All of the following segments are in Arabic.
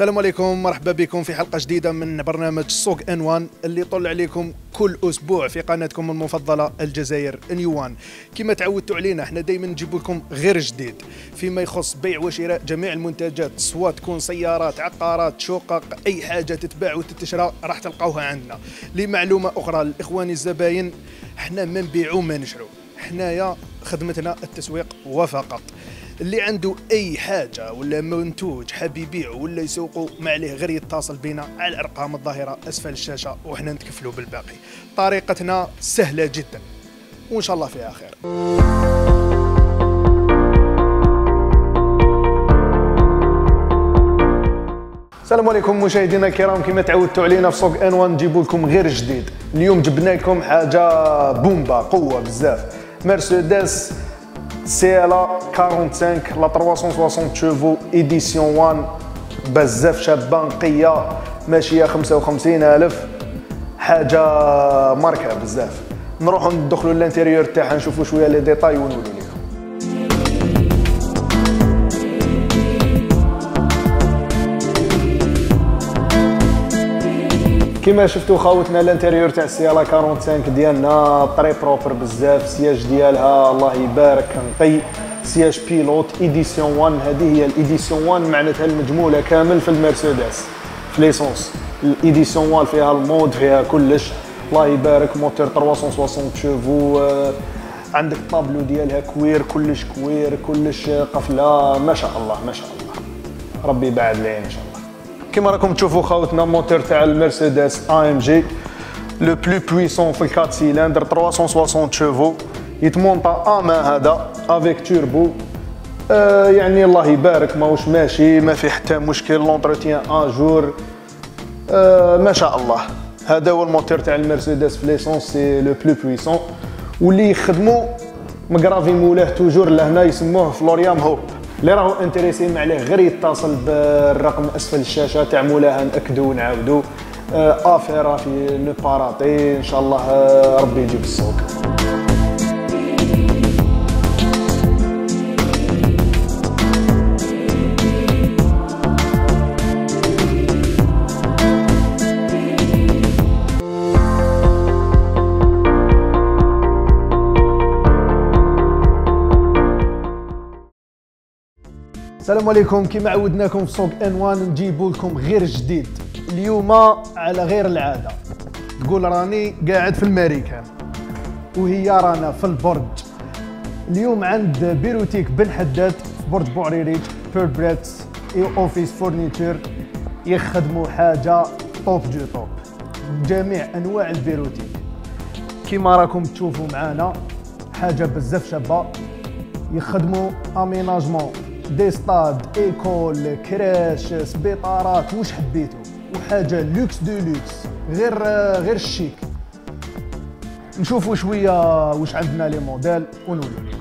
السلام عليكم مرحبا بكم في حلقة جديدة من برنامج سوق ان وان اللي يطل عليكم كل أسبوع في قناتكم المفضلة الجزائر نيو وان كما تعودتوا علينا إحنا دائما نجيب لكم غير جديد فيما يخص بيع وشراء جميع المنتجات سواء تكون سيارات عقارات شقق أي حاجة تتباع وتتشرى راح تلقاوها عندنا. لمعلومة أخرى للاخوان الزباين إحنا ما نبيعوا ما نشرو. حنايا خدمتنا التسويق وفقط. اللي عنده أي حاجة ولا منتوج حاب يبيعه ولا يسوقه ما عليه غير يتصل بنا على الأرقام الظاهرة أسفل الشاشة وحنا نتكفلوا بالباقي. طريقتنا سهلة جدا. وإن شاء الله فيها خير. السلام عليكم مشاهدينا الكرام كما تعودتوا علينا في سوق ان 1 نجيبوا لكم غير جديد. اليوم جبنا لكم حاجة بومبا قوة بزاف. مرسيدس A 45 la 360 شوفو édition 1 بزاف شابه نقيه ماشيه 55000 حاجة ماركه بزاف نروحوا ندخلوا ال intérieur تاعها نشوفوا شوية les détails ونقولوا لكم كما شفتوا خاوتنا ال intérieur تاع السيارة 45 ديالنا طري propre بزاف السياج ديالها الله يبارك نقي sièges pilote édition 1 هذه هي ال édition 1 معناتها المجمولة كامل في المرسيدس في l'essence. ال édition 1 فيها ال mode فيها كلش. الله يبارك موتور 360 شوفو آه، عندك الطابلو ديالها cuir كلش cuir كلش قفلة. ما شاء الله ما شاء الله. ربي يبعد العين إن شاء الله. كما راكم تشوفوا خاوتنا موتور تاع المرسيدس AMG le plus puissant في ال quatre cylindres 360 شوفو يتمونطا اما هذا افيك توربو آه يعني الله يبارك ماهوش ماشي ما في حتى مشكل لونتروتيان ا جور آه ما شاء الله. هذا هو الموتور تاع المرسيدس في ليسونس سي لو بلو بويسون واللي يخدموا مقرافي مولاه توجور لهنا يسموه فلوريام هوب اللي راهو انتريسي عليه غير يتصل بالرقم أسفل الشاشة تاع مولاها ناكدوا ونعاودوا. آه، افيرا في لو باراتي. إن شاء الله آه، ربي يجيب السوق. السلام عليكم. كما عودناكم في سوق N1 نجيبوا لكم غير جديد. اليوم على غير العادة. تقول راني قاعد في الماريكان وهي رانا في البرج. اليوم عند bureautique بن حداد في برج بيربريتس et office fourniture يخدموا حاجة top du top. جميع أنواع ال bureautique. كما راكم تشوفوا معانا حاجة بزاف شابة يخدموا aménagement. des stades écoles crèches سبيطارات واش حبيتو وحاجة luxe de luxe غير غير الشيك. نشوفوا شوية واش عندنا les modèles ونقولوا لكم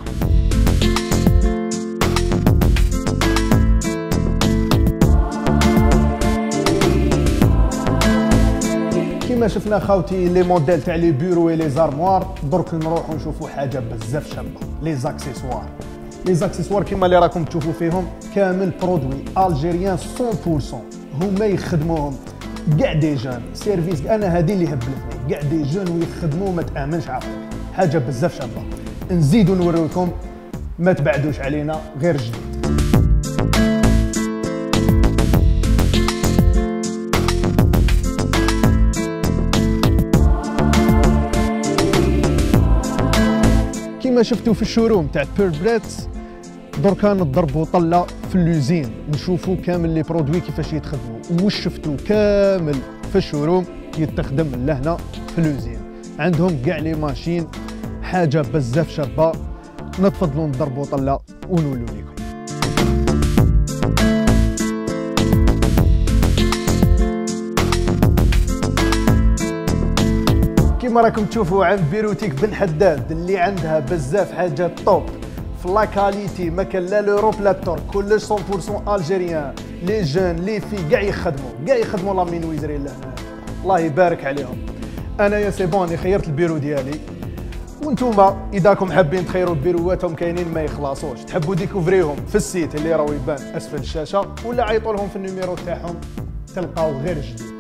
كما شفنا خاوتي les modèles تاع les bureaux les armoires درك نروحوا نشوفوا حاجة بزاف شابة les accessoires. les accessoires كيما اللي راكم تشوفوا فيهم كامل produit algérien 100% هما يخدموهم كاع des jeunes service أنا هذه اللي هبلتني كاع des jeunes ويخدموا ما تامنش عقلك حاجة بزاف شابه نزيدوا نوريكم ما تبعدوش علينا غير جديد شفتوا في ال showroom تاع بيربريتس دركا نضربوا طله في l'usine. نشوفوا كامل les produits كيفاش يتخدموا. وش شفتوا؟ كامل في ال showroom يتخدم لهنا في l'usine. عندهم كاع les machines حاجة بزاف شابة. نتفضلوا نضربوا طله ونولوا لكم كما راكم تشوفوا عند بيروتيك بن حداد اللي عندها بزاف حاجات توب في لا كاليتي ما كان لا لوروب لا الترك كلش 100% ألجيريان. لي جون لي في كاع يخدموا كاع يخدموا لا مينويزري لهنا الله يبارك عليهم. أنا يا سي بوني خيرت البيرو ديالي. وانتوما إذا كم حابين تخيروا بيرواتهم كاينين ما يخلصوش. تحبوا ديكوفريهم في السيت اللي راهو يبان أسفل الشاشة ولا عيطوا لهم في النيميرو تاعهم تلقاو غير جديد.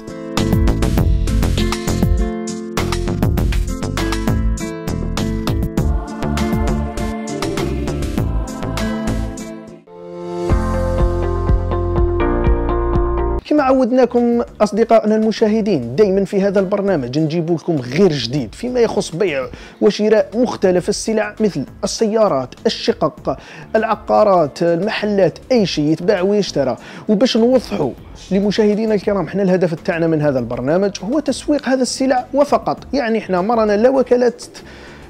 عودناكم أصدقائنا المشاهدين دائما في هذا البرنامج. نجيب لكم غير جديد فيما يخص بيع وشراء مختلف السلع مثل السيارات الشقق العقارات المحلات أي شيء يتباع ويشترى. وباش نوضحوا لمشاهدينا الكرام إحنا الهدف تاعنا من هذا البرنامج هو تسويق هذا السلع وفقط. يعني إحنا مرنا لا وكالات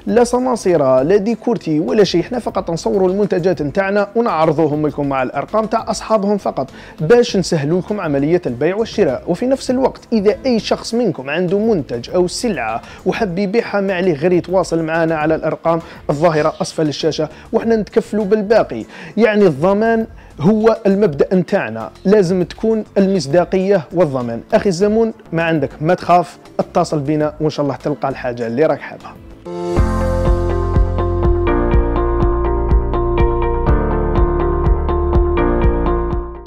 لا صناصره لا ديكورتي ولا شيء إحنا فقط نصوروا المنتجات نتاعنا ونعرضوهم لكم مع الأرقام تاع أصحابهم فقط باش نسهلوا لكم عملية البيع والشراء. وفي نفس الوقت إذا أي شخص منكم عنده منتج أو سلعة وحب يبيعها ما عليه غير يتواصل معنا على الأرقام الظاهرة أسفل الشاشة وحنا نتكفلوا بالباقي. يعني الضمان هو المبدأ نتاعنا. لازم تكون المصداقية والضمان. أخي الزمون ما عندك ما تخاف اتصل بنا وإن شاء الله تلقى الحاجة اللي راك حابها.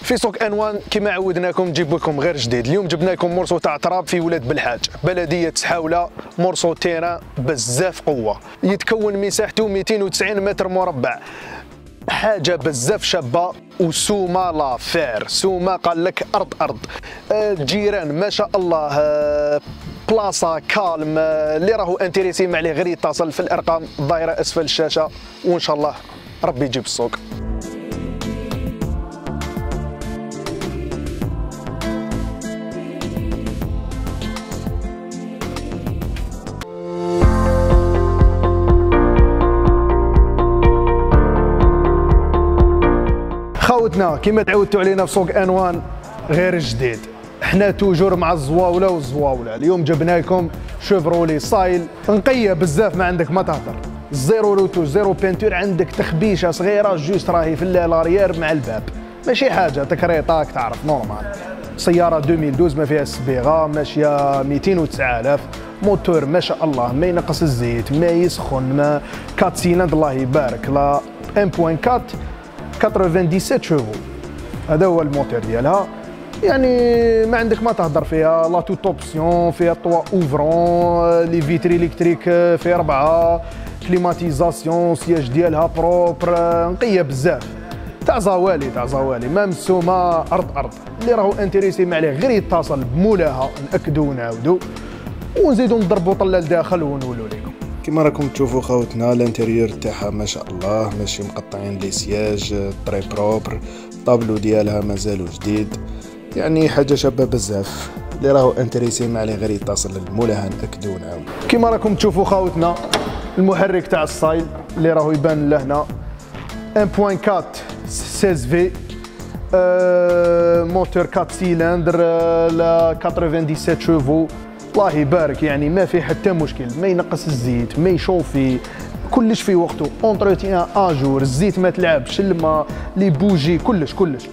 في سوق انوان كما عودناكم نجيب لكم غير جديد. اليوم جبنا لكم مرسو تاع تراب في ولاد بالحاج بلدية سحاوله مرسو تيران بزاف قوة. يتكون مساحته 290 متر مربع. حاجة بزاف شابة وسومة لافير. سومة قال لك أرض أرض. الجيران ما شاء الله بلاصة كالم اللي راهو انتريسي عليه غير يتصل في الأرقام الظاهره أسفل الشاشة. وإن شاء الله ربي يجيب السوق. كما تعودتوا علينا في سوق N1 غير جديد. إحنا toujours مع الزواولة والزواولة. اليوم جبنا لكم Chevrolet Sail نقية بزاف ما عندك ما تهضر zéro retouche zéro peinture عندك تخبيشة صغيرة juste راهي في l'arrière مع الباب. ماشي حاجة تكريطاك تعرف normal. سيارة 2012 ما فيها الصبيغه ماشية 209000 موتور ما شاء الله ما ينقص الزيت ما يسخن ما quatre cylindres الله يبارك. la 1.4 97 شوفو هذا هو الموتور ديالها. يعني ما عندك ما تهضر فيها. la toute option فيها toit ouvrant les vitres électriques فيها اربعه climatisation sièges ديالها propre نقية بزاف. تاع زوالي تاع زوالي ما مسومة أرض أرض. اللي راهو intéressé عليه غير يتصل بمولاها. نأكدو ونعاودو. ونزيدو نضربو طله لداخل ونولو. كما راكم تشوفوا خوتنا ال intérieur تاعها ما شاء الله ماشي مقطعين les sièges طري propre tableau ديالها مازالو جديد. يعني حاجة شابة بزاف. اللي راهو intéressé ما عليه غير يتصل لمولاها ناكدو ونعاود كما راكم تشوفوا خوتنا المحرك تاع السايل اللي راهو يبان لهنا 1.4 16 في موتور 4 cylindres la 97 شوفو الله يبارك يعني ما في حتى مشكل ما ينقص الزيت ما ي chauffer كلش في وقته. entretien à jour الزيت ما تلعبش الماء les bougies كلش كلش.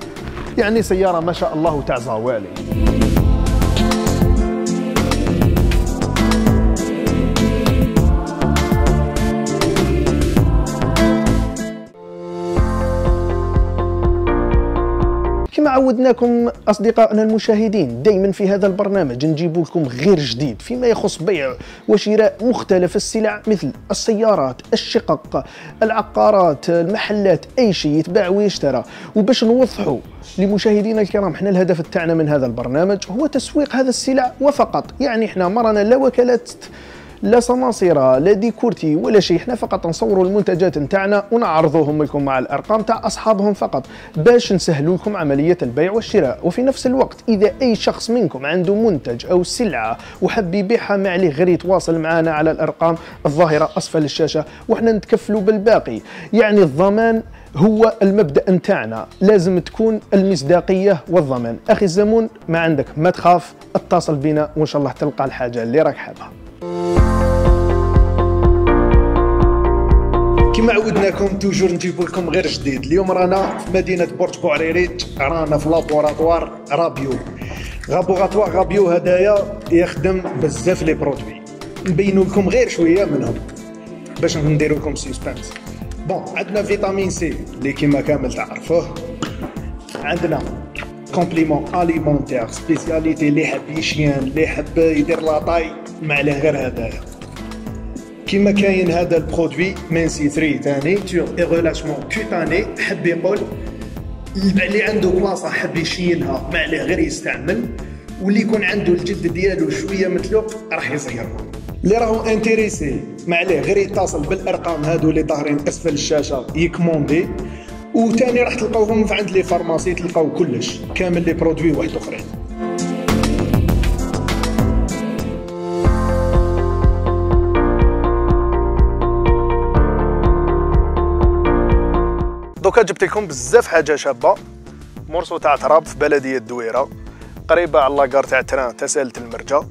يعني سيارة ما شاء الله تاع زوالي عودناكم أصدقائنا المشاهدين دائما في هذا البرنامج. نجيب لكم غير جديد فيما يخص بيع وشراء مختلف السلع مثل السيارات الشقق العقارات المحلات أي شيء يتباع ويشترى. وباش نوضحوا لمشاهدينا الكرام إحنا الهدف تاعنا من هذا البرنامج هو تسويق هذا السلع وفقط. يعني إحنا مرنا لا وكالات لا صناصره لا ديكورتي ولا شيء إحنا فقط نصوروا المنتجات نتاعنا ونعرضوهم لكم مع الأرقام تاع أصحابهم فقط باش نسهلوا لكم عملية البيع والشراء. وفي نفس الوقت إذا أي شخص منكم عنده منتج أو سلعة وحب يبيعها ما عليه غير يتواصل معنا على الأرقام الظاهرة أسفل الشاشة وحنا نتكفلوا بالباقي. يعني الضمان هو المبدأ نتاعنا. لازم تكون المصداقية والضمان. أخي الزمون ما عندك ما تخاف اتصل بنا وإن شاء الله تلقى الحاجة اللي راك حابها. كما عودناكم toujours نجيب لكم غير جديد. اليوم رانا في مدينة برج بوعريريج رانا في laboratoire Rabio. laboratoire Rabio هدايا يخدم بزاف les produits. نبينو لكم غير شوية منهم باش نديرو لكم suspense bon عندنا vitamine C اللي كيما كامل تعرفوه. عندنا complément alimentaire spécialité اللي حب يشيان اللي حب يدير la taille ما عليه غير هذايا كيما كاين هذا البرودوي مينسي 3 ثاني تور اي ريلاشمون كوتاني حب يقول اللي عنده بلاصة حب يشينها ما عليه غير يستعمل واللي يكون عنده الجلد ديالو شوية متلوق راح يصيرها اللي راهو انتريسي ما عليه غير يتصل بالأرقام هادو اللي ظاهرين أسفل الشاشة يكموندي وثاني راح تلقاوهم في عند لي فارماسي تلقاو كلش كامل لي برودوي واحد أخرين. جبت لكم بزاف حاجة شابة. مرسو تاع تراب في بلدية الدويره قريبة على لاكار تاع تران تسالة المرجة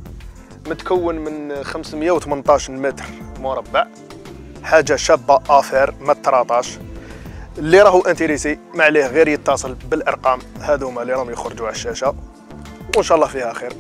متكون من 518 متر مربع. حاجة شابة آفير ما تراطاش اللي راهو انتريسي ما عليه غير يتصل بالأرقام. هذوما اللي راهم يخرجوا على الشاشة. وإن شاء الله فيها خير.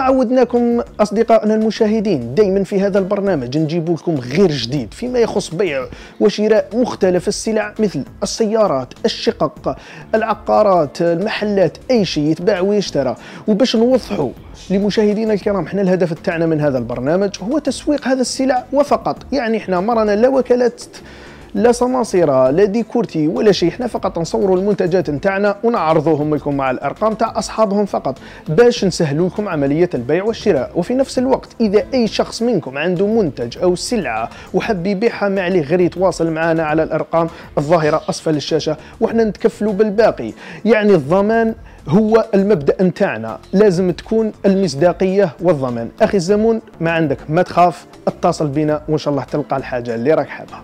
كما عودناكم أصدقائنا المشاهدين دائما في هذا البرنامج. نجيب لكم غير جديد فيما يخص بيع وشراء مختلف السلع مثل السيارات الشقق العقارات المحلات أي شيء يتباع ويشترى. وباش نوضحوا لمشاهدينا الكرام إحنا الهدف تاعنا من هذا البرنامج هو تسويق هذا السلع وفقط. يعني إحنا مرنا لا وكالات لا صناصرة لا ديكورتي ولا شيء إحنا فقط نصوروا المنتجات نتاعنا ونعرضوهم لكم مع الأرقام تاع أصحابهم فقط باش نسهلوا لكم عملية البيع والشراء. وفي نفس الوقت إذا أي شخص منكم عنده منتج أو سلعة وحب يبيعها ما عليه غير يتواصل معنا على الأرقام الظاهرة أسفل الشاشة وحنا نتكفلوا بالباقي. يعني الضمان هو المبدأ نتاعنا. لازم تكون المصداقية والضمان. أخي الزمون ما عندك ما تخاف اتصل بنا وإن شاء الله تلقى الحاجة اللي راك حابها.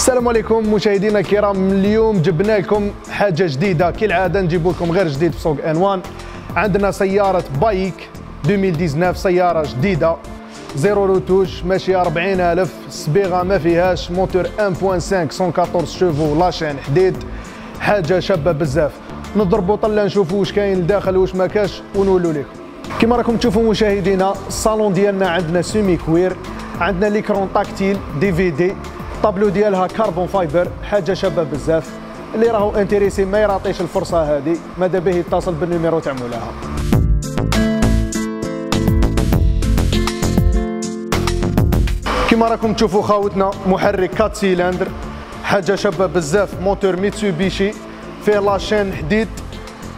السلام عليكم مشاهدينا الكرام. اليوم جبنا لكم حاجة جديدة. كالعادة نجيب لكم غير جديد في سوق N1. عندنا سيارة BAIC 2019 سيارة جديدة. zéro retouche ماشي 40000 الصبيغه ما فيهاش موتور 1.5 114 شوفو la chaîne حديد. حاجة شابة بزاف. نضربوا طله نشوفوا واش كاين لداخل واش ما كاش ونولوا لكم. كما راكم تشوفوا مشاهدينا الصالون ديالنا عندنا semi-cuir. عندنا l'écran tactile DVD. الطابلو ديالها carbon fiber حاجة شابة بزاف. اللي راهو intéressé ما ي rater ش الفرصة هذه. ماذا به يتصل بال numéro تاع مولاها كما راكم تشوفوا خاوتنا محرك 4 سيلندر. حاجة شابة بزاف. moteur Mitsubishi. فيه la chaîne حديد.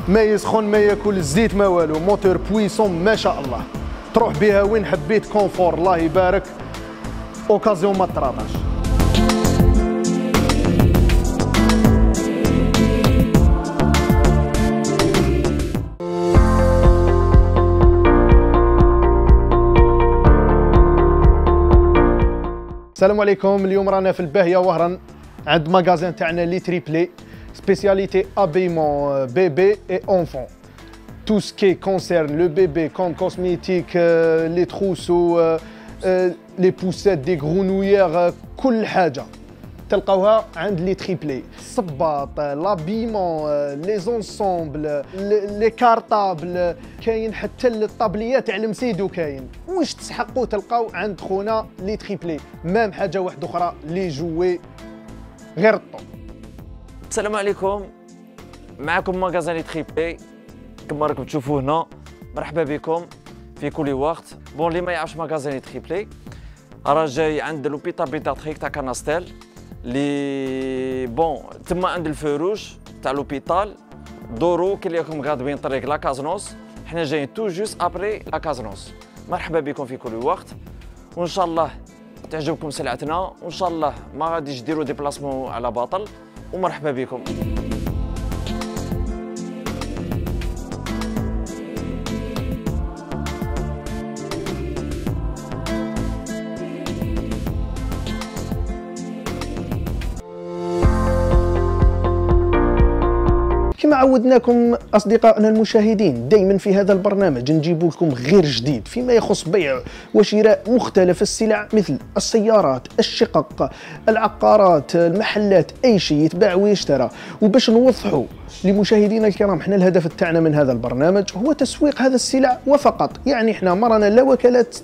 ما يسخن ما ياكل الزيت ما والو. moteur puissant ما شاء الله. تروح بها وين حبيت confort الله يبارك. occasion ما ت rater اش السلام عليكم. اليوم رانا في الباهية وهران عند magasin تاعنا Les Triplés spécialité habillement bébé et enfant. tout ce qui concerne le bébé comme cosmétique les trousseaux les poussettes des grenouillères كل حاجة. تلقاوها عند Les Triplés. الصباط l'habillement les ensembles les cartables كاين حتى الطابليات تاع المسيدو كاين. واش تسحقوا تلقاو عند خونا Les Triplés. même حاجة واحدة أخرى les jouets غير الطو السلام عليكم. معكم magasin Les Triplés. كما راكم تشوفوا هنا مرحبا بكم في كل وقت. bon اللي ما يعرفش magasin Les Triplés راه جاي عند l'hôpital pédiatrique تاع Canastel. لي بون تما عند ال feu rouge تاع l'hôpital دورو كي راكم غادوين طريق la CASNOS. حنا جايين tout juste après la CASNOS. مرحبا بكم في كل وقت. وإن شاء الله تعجبكم سلعتنا. وإن شاء الله ما غاديش ديروا ديبلاسمون على باطل. ومرحبا بكم. عودناكم أصدقائنا المشاهدين دائما في هذا البرنامج. نجيب لكم غير جديد فيما يخص بيع وشراء مختلف السلع مثل السيارات الشقق العقارات المحلات أي شيء يتباع ويشترى. وباش نوضحوا لمشاهدينا الكرام إحنا الهدف تاعنا من هذا البرنامج هو تسويق هذا السلع وفقط. يعني إحنا مرنا لا وكالات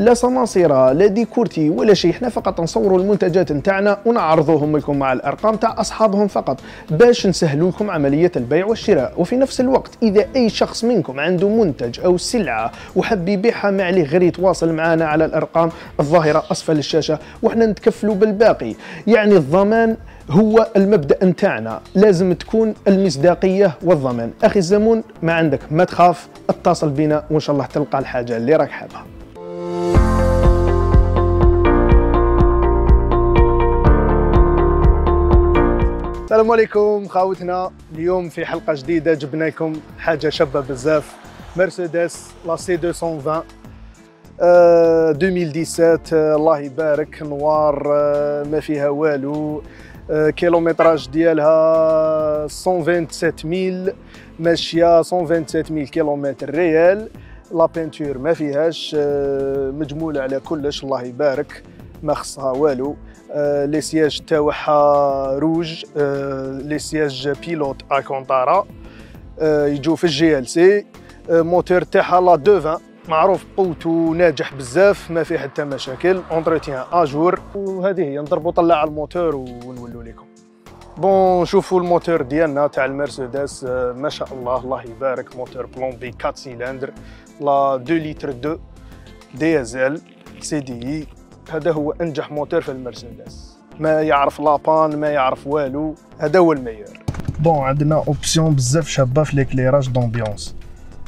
لا صناصره لا ديكورتي ولا شيء إحنا فقط نصوروا المنتجات نتاعنا ونعرضوهم لكم مع الأرقام تاع أصحابهم فقط باش نسهلوا لكم عملية البيع والشراء. وفي نفس الوقت إذا أي شخص منكم عنده منتج أو سلعة وحب يبيعها ما عليه غير يتواصل معنا على الأرقام الظاهرة أسفل الشاشة وحنا نتكفلوا بالباقي. يعني الضمان هو المبدأ نتاعنا. لازم تكون المصداقية والضمان. أخي الزمون ما عندك ما تخاف اتصل بنا وإن شاء الله تلقى الحاجة اللي راك حابها. السلام عليكم خاوتنا اليوم في حلقة جديدة جبنا لكم حاجة شابة بزاف. مرسيدس la C 220 آه 2017 الله يبارك. noir آه ما فيها والو. آه kilométrage ديالها 127000 ماشية 127000 كيلومتر réel. la peinture ما فيهاش آه مجمولة على كلش الله يبارك. ما خصها والو. آه les sièges تاعها روج آه les sièges pilote Alcantara آه يجوا في ال GLC. moteur تاعها la 220 معروف قوته ناجح بزاف ما فيه حتى مشاكل. entretien à jour وهذه هي نضربوا طلع الموتور ونولوا لكم. bon شوفوا الموتور ديالنا تاع المرسيدس. ما شاء الله الله يبارك. moteur plombé 4 cylindres la 2 لتر 2 diesel CD هذا هو أنجح موتور في المرسيدس. ما يعرف la panne ما يعرف والو. هذا هو ال meilleur. bon عندنا option بزاف شابة في l'éclairage d'ambiance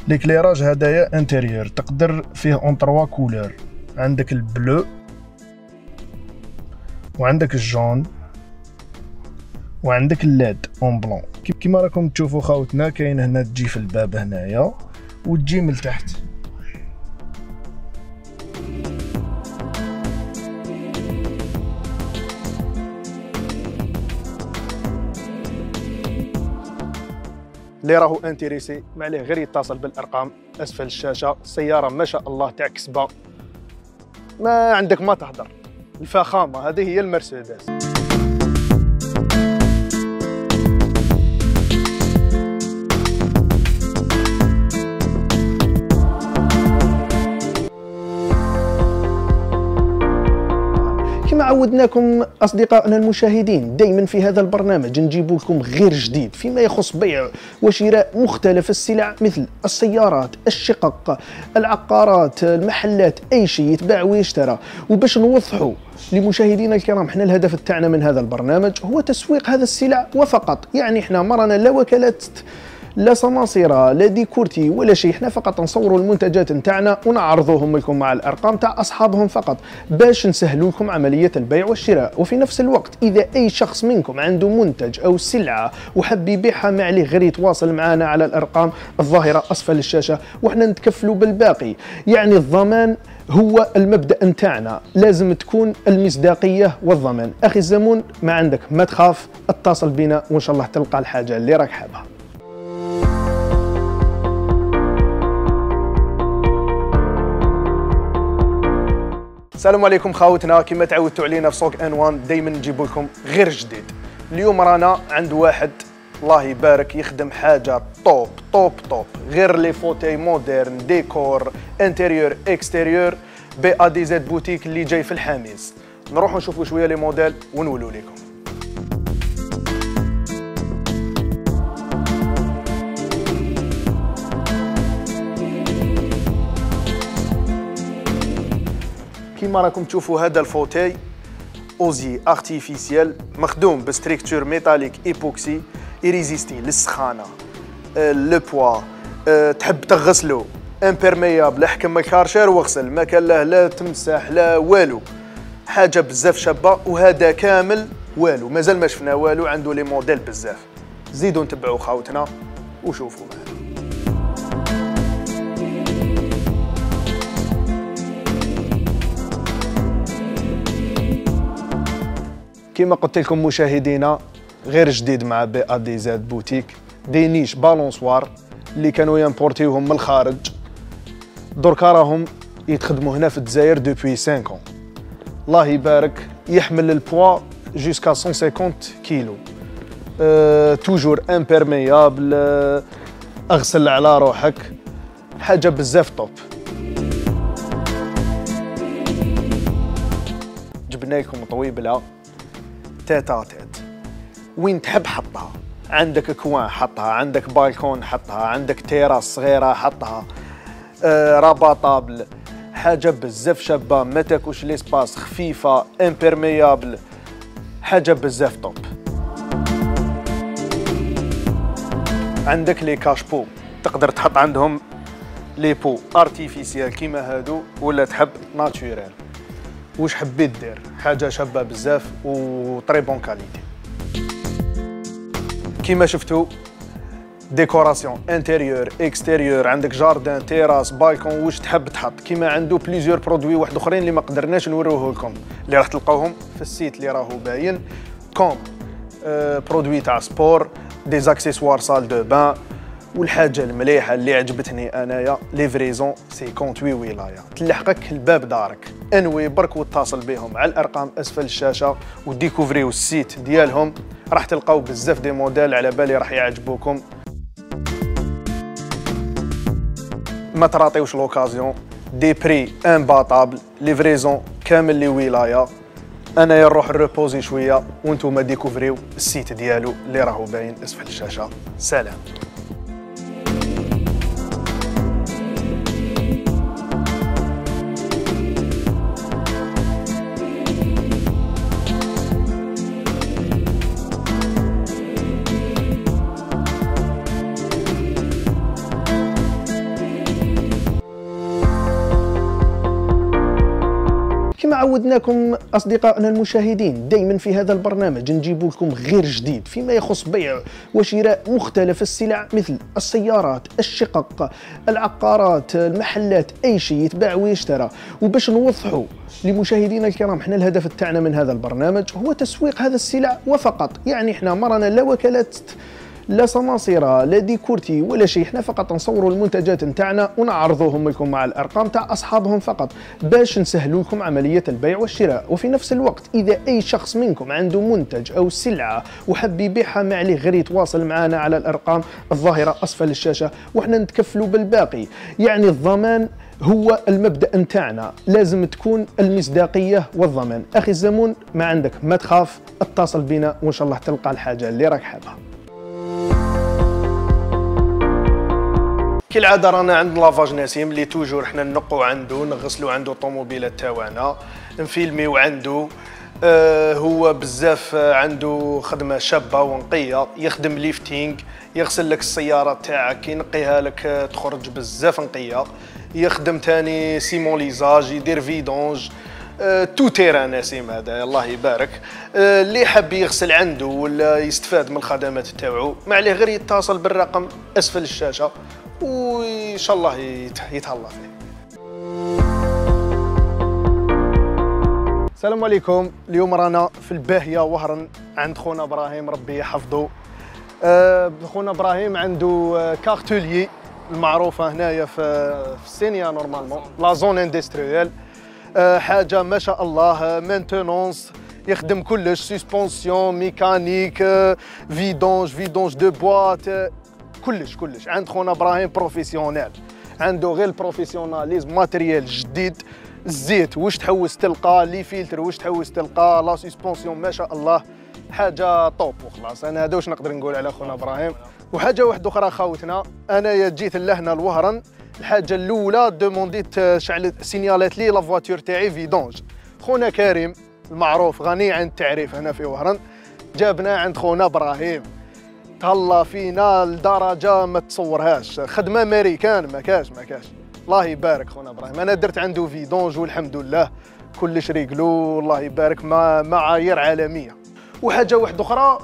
l'éclairage هدايا intérieur تقدر فيه en trois couleurs عندك ال bleu وعندك ال jaune وعندك ال LED en blanc كيما راكم تشوفوا خاوتنا كاين هنا تجي في الباب هنايا وتجي من تحت. اللي راهو انتريسي ما عليه غير يتصل بالارقام اسفل الشاشه السياره ما شاء الله تاع كسبه ما عندك ما تهدر. الفخامه هذه هي المرسيدس. عودناكم أصدقائنا المشاهدين دائما في هذا البرنامج. نجيب لكم غير جديد فيما يخص بيع وشراء مختلف السلع مثل السيارات الشقق العقارات المحلات أي شيء يتباع ويشترى. وباش نوضحوا لمشاهدينا الكرام إحنا الهدف تاعنا من هذا البرنامج هو تسويق هذا السلع وفقط. يعني إحنا مرنا لا وكالات لا صناصره لا ديكورتي ولا شيء إحنا فقط نصوروا المنتجات نتاعنا ونعرضوهم لكم مع الأرقام تاع أصحابهم فقط باش نسهلوا لكم عملية البيع والشراء. وفي نفس الوقت إذا أي شخص منكم عنده منتج أو سلعة وحب يبيعها ما عليه غير يتواصل معنا على الأرقام الظاهرة أسفل الشاشة وحنا نتكفلوا بالباقي. يعني الضمان هو المبدأ نتاعنا. لازم تكون المصداقية والضمان. أخي الزمون ما عندك ما تخاف اتصل بنا وإن شاء الله تلقى الحاجة اللي راك حابها. السلام عليكم خاوتنا كما تعودتوا علينا في سوق ان 1 دائما نجيب لكم غير جديد. اليوم رانا عند واحد الله يبارك يخدم حاجة top top top غير les fauteuils modernes décor intérieur extérieur B A D Z Boutique اللي جاي في الحميز نروحوا نشوفوا شوية les modèles ونولوا لكم كيما راكم تشوفوا هذا ال fauteuil osier artificiel مخدوم ب structure métallique époxy ي résister للسخانة. le poids. تحب تغسلو. imperméable احكم ال Kärcher واغسل. ما كان له لا تمسح لا والو. حاجة بزاف شابة وهذا كامل والو. مازال ما شفنا والو عنده les modèles بزاف. زيدوا نتبعوا خاوتنا وشوفوا كما قلت لكم مشاهدينا غير جديد مع B A D Z Boutique des niches balançoires اللي كانوا ي importi وهم من الخارج. دركا راهم يتخدموا هنا في الجزائر depuis 5 ans. الله يبارك يحمل ال poids jusqu'à 150 كيلو. أه toujours imperméable أه اغسل على روحك. حاجة بزاف top جبنا لكم طويبله تاتا تات وين تحب حطها؟ عندك coin حطها عندك بالكون حطها عندك تيراس صغيرة حطها. آه rabattable حاجة بزاف شابة ما تاكلش l'espace خفيفة imperméable حاجة بزاف top عندك les cache-pots تقدر تحط عندهم les pots. artificiel كيما هادو ولا تحب naturel واش حبيت دير؟ حاجة شابة بزاف و très bonne qualité كيما شفتوا décoration intérieure extérieure عندك jardin terrasse balcon واش تحب تحط. كيما عنده plusieurs produits واحد أخرين اللي ما قدرناش نوروه لكم. اللي راح تلقاوهم في ال site اللي راهو باين. comme آه produits تاع sport des accessoires salle de bain. والحاجة المليحة اللي عجبتني أنايا livraison 58 ولايه تلحقك لباب دارك. انوي برك واتصل بهم على الأرقام أسفل الشاشة و découvri و ال site ديالهم. راح تلقاو بزاف des modèles على بالي راح يعجبوكم. ما ت rati وش l'occasion. des prix imbattables livraison كامل les ولايه أنا نروح ن reposer شوية. وأنتم découvri و ال site ديالو اللي راهو باين أسفل الشاشة. سلام. عودناكم أصدقائنا المشاهدين دائما في هذا البرنامج. نجيب لكم غير جديد فيما يخص بيع وشراء مختلف السلع مثل السيارات الشقق العقارات المحلات أي شيء يتباع ويشترى. وباش نوضحوا لمشاهدينا الكرام إحنا الهدف تاعنا من هذا البرنامج هو تسويق هذا السلع وفقط. يعني إحنا مرنا لا وكالات لا صناصرة لا ديكورتي ولا شيء إحنا فقط نصوروا المنتجات نتاعنا ونعرضوهم لكم مع الأرقام تاع أصحابهم فقط باش نسهلوا لكم عملية البيع والشراء. وفي نفس الوقت إذا أي شخص منكم عنده منتج أو سلعة وحب يبيعها ما عليه غير يتواصل معنا على الأرقام الظاهرة أسفل الشاشة وحنا نتكفلوا بالباقي. يعني الضمان هو المبدأ نتاعنا. لازم تكون المصداقية والضمان. أخي الزمون ما عندك ما تخاف اتصل بنا وإن شاء الله تلقى الحاجة اللي راك حابها. كالعادة رانا عند lavage نسيم اللي toujours حنا نقوا عنده نغسلوا عنده الطوموبيلات تاعنا ن filmi و عنده آه هو بزاف عنده خدمة شابة ونقية يخدم lifting يغسل لك السيارة تاعك ينقيها لك تخرج بزاف نقية. يخدم تاني simonisage يدير vidange. آه، tout terrain نسيم هذا الله يبارك. آه، اللي حاب يغسل عنده ولا يستفاد من الخدمات تاعو ما عليه غير يتصل بالرقم أسفل الشاشة. وإن شاء الله يت- يتهلا فيه السلام عليكم. اليوم رانا في الباهية وهرن عند خونا إبراهيم ربي يحفظه. آه، خونا إبراهيم عنده آه، كارتوليي المعروفة هنايا في في السينيا normalement la zone industrielle. آه، حاجة ما شاء الله maintenance يخدم كلش suspension mécanique vidange vidange de boîte كلش كلش. عند خونا إبراهيم professionnel عنده غير ال professionnalisme matériel جديد. الزيت واش تحوس تلقى les filtres واش تحوس تلقى la suspension ما شاء الله. حاجة top وخلاص. أنا هذا واش نقدر نقول على خونا إبراهيم؟ وحاجة واحدة أخرى خاوتنا انايا جيت لهنا الوهرن الحاجة الأولى demandi ت شعل signal ات لي la voiture تاعي vidange خونا كريم المعروف غني عن التعريف هنا في وهران. جابنا عند خونا إبراهيم. تهلا فينا لدرجة ما تصورهاش. خدمة أمريكان ما كاش ما كاش. الله يبارك خونا إبراهيم. أنا درت عنده vidange والحمد لله. كلش réglo الله يبارك مع معايير عالمية. وحاجة واحدة أخرى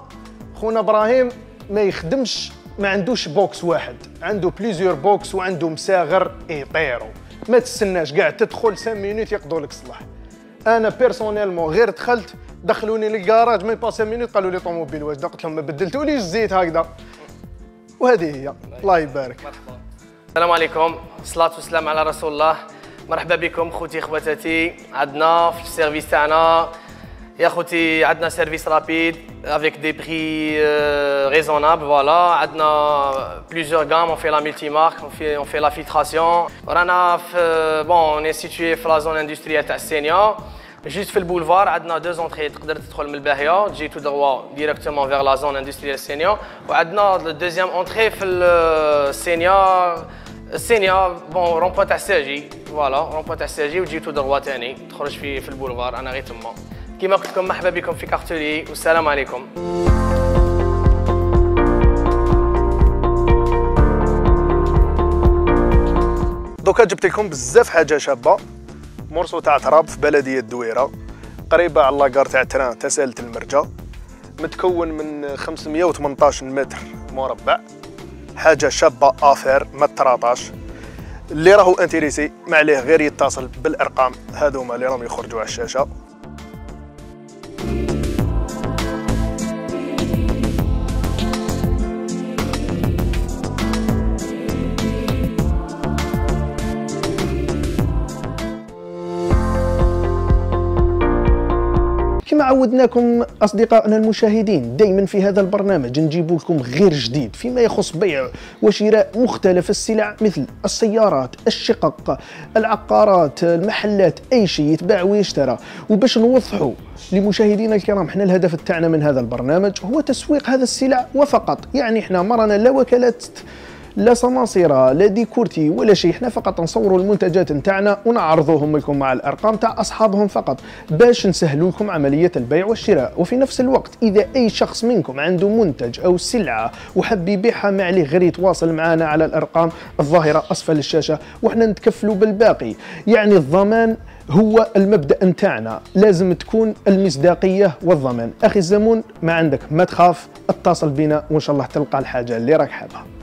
خونا إبراهيم ما يخدمش ما عندوش box واحد. عنده plusieurs box وعنده مساغر يطيروا ما تستناش قاعد تدخل 5 minutes يقضوا لك صلاح أنا personnellement غير دخلت دخلوني للكراج même pas 5 minutes قالوا لي طوموبيل واجده قلت لهم ما بدلتوليش الزيت هكذا. وهذه هي. الله يبارك. مرحبا السلام عليكم. الصلاة والسلام على رسول الله. مرحبا بكم خوتي خواتاتي. عندنا في ال service تاعنا. يا خوتي عندنا service rapide avec des prix raisonnables voilà عندنا plusieurs gammes on fait la multimarque on fait on fait la filtration رانا في bon on est situés في la zone industrielle تاع السينيا juste في البولفار عندنا deux entrées تقدر تدخل من الباهيه تجي tout droit directement vers la zone industrielle سينيا وعندنا ال deuxième entrée في السينيا السينيا bon rond-point تاع ساجي voilà rond-point تاع ساجي وتجي tout droit ثاني تخرج في في البولفار أنا غير تما كيما قلت لكم مرحبا بكم في كارتولي والسلام عليكم. دوكا جبت لكم بزاف حاجة شابة. مرسو تاع تراب في بلدية الدويره قريبة على لاكار تاع تران تسالة المرجة متكون من 518 متر مربع. حاجة شابة آفير ما تراطاش اللي راهو انتريسي ما عليه غير يتصل بالأرقام. هذوما اللي راهم يخرجوا على الشاشة. عودناكم أصدقائنا المشاهدين دائما في هذا البرنامج. نجيب لكم غير جديد فيما يخص بيع وشراء مختلف السلع مثل السيارات الشقق العقارات المحلات أي شيء يتباع ويشترى. وباش نوضحوا لمشاهدينا الكرام إحنا الهدف تاعنا من هذا البرنامج هو تسويق هذا السلع وفقط. يعني إحنا مرنا لا وكالات لا سماصرة لا ديكورتي ولا شيء إحنا فقط نصوروا المنتجات نتاعنا ونعرضوهم لكم مع الأرقام تاع أصحابهم فقط باش نسهلوا لكم عملية البيع والشراء. وفي نفس الوقت إذا أي شخص منكم عنده منتج أو سلعة وحب يبيعها ما عليه غير يتواصل معنا على الأرقام الظاهرة أسفل الشاشة وحنا نتكفلوا بالباقي. يعني الضمان هو المبدأ نتاعنا. لازم تكون المصداقية والضمان. أخي الزمون ما عندك ما تخاف اتصل بنا وإن شاء الله تلقى الحاجة اللي راك حابها.